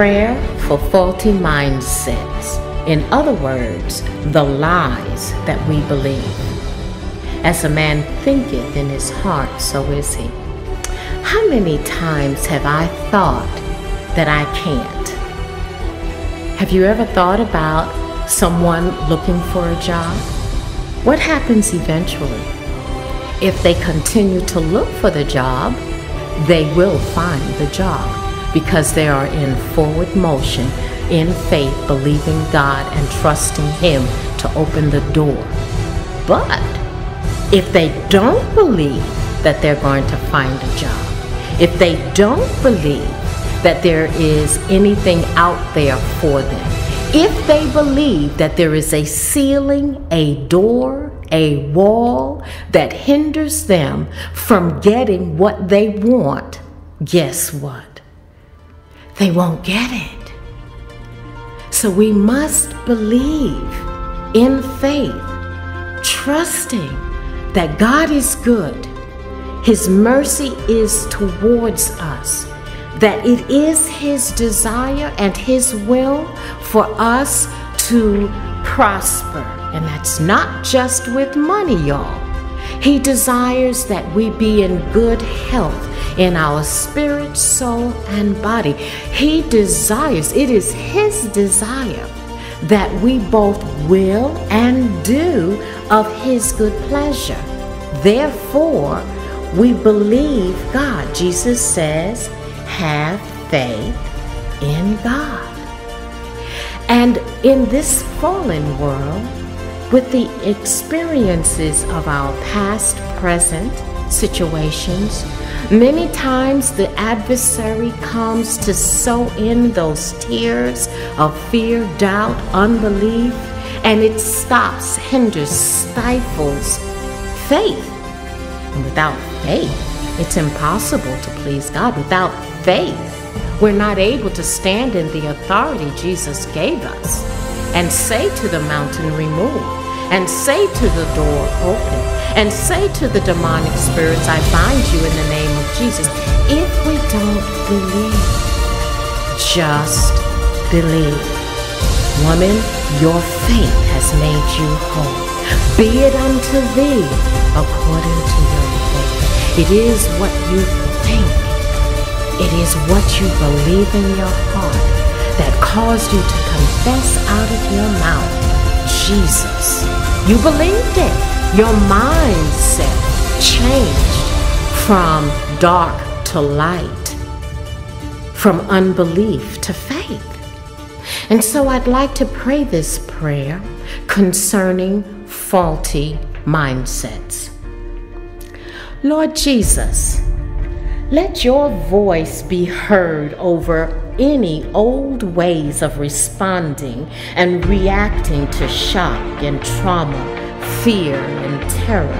prayer for faulty mindsets. In other words, the lies that we believe. As a man thinketh in his heart, so is he. How many times have I thought that I can't? Have you ever thought about someone looking for a job? What happens eventually? If they continue to look for the job, they will find the job because they are in forward motion, in faith, believing God and trusting Him to open the door. But if they don't believe that they're going to find a job, if they don't believe that there is anything out there for them, if they believe that there is a ceiling, a door, a wall that hinders them from getting what they want, guess what? They won't get it. So we must believe in faith, trusting that God is good, His mercy is towards us, that it is His desire and His will for us to prosper. And that's not just with money, y'all. He desires that we be in good health in our spirit, soul, and body. He desires, it is His desire that we both will and do of His good pleasure. Therefore, we believe God. Jesus says, have faith in God. And in this fallen world, with the experiences of our past, present situations, many times the adversary comes to sow in those tears of fear, doubt, unbelief, and it stops, hinders, stifles faith. And without faith, it's impossible to please God. Without faith, we're not able to stand in the authority Jesus gave us and say to the mountain, remove, and say to the door, open, and say to the demonic spirits, I bind you in the name of Jesus. If we don't believe, just believe. Woman, your faith has made you whole. Be it unto thee according to your faith. It is what you think it is what you believe in your heart that caused you to confess out of your mouth Jesus. You believed it. Your mindset changed from dark to light, from unbelief to faith. And so I'd like to pray this prayer concerning faulty mindsets. Lord Jesus, let your voice be heard over any old ways of responding and reacting to shock and trauma, fear and terror,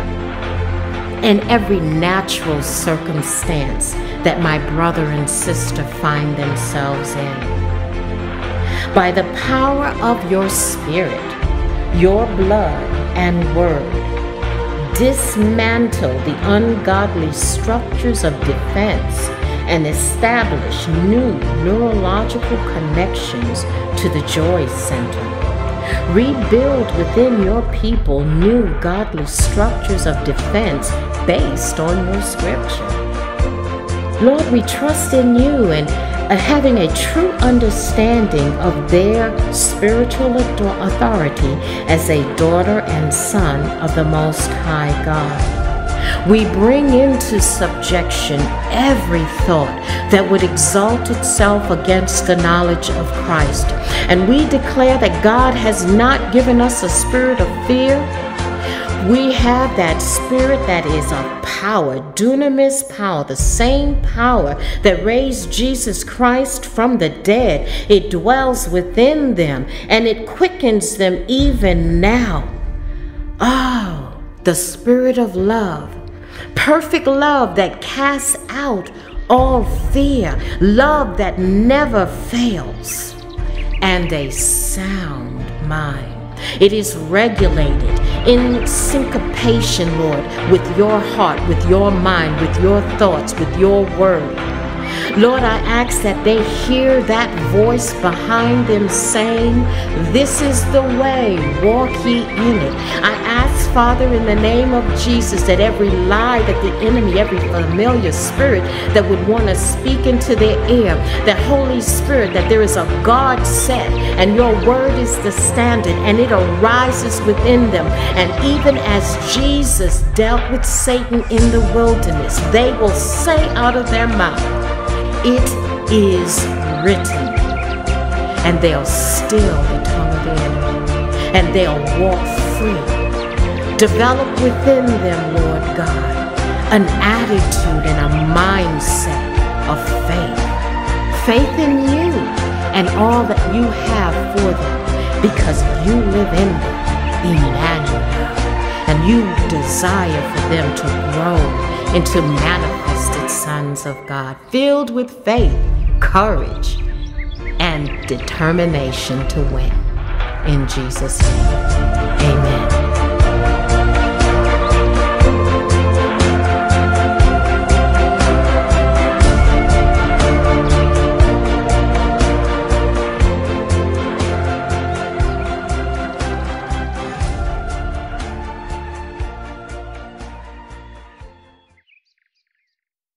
and every natural circumstance that my brother and sister find themselves in. By the power of your Spirit, your blood and word, dismantle the ungodly structures of defense and establish new neurological connections to the joy center. Rebuild within your people new godly structures of defense based on your scripture. Lord, we trust in you and uh, having a true understanding of their spiritual authority as a daughter and son of the Most High God. We bring into subjection every thought that would exalt itself against the knowledge of Christ. And we declare that God has not given us a spirit of fear, we have that spirit that is of power, dunamis power, the same power that raised Jesus Christ from the dead. It dwells within them and it quickens them even now. Oh, the spirit of love, perfect love that casts out all fear, love that never fails, and a sound mind. It is regulated in syncopation, Lord, with your heart, with your mind, with your thoughts, with your word. Lord, I ask that they hear that voice behind them saying, This is the way, walk ye in it. I ask, Father, in the name of Jesus, that every lie that the enemy, every familiar spirit that would want to speak into their ear, that Holy Spirit, that there is a God set and your word is the standard and it arises within them. And even as Jesus dealt with Satan in the wilderness, they will say out of their mouth, It is written. And they'll still the tongue of the enemy and they'll walk free. Develop within them, Lord God, an attitude and a mindset of faith. Faith in you and all that you have for them because you live in them, Emmanuel. And you desire for them to grow into manifested sons of God, filled with faith, courage, and determination to win. In Jesus' name, amen.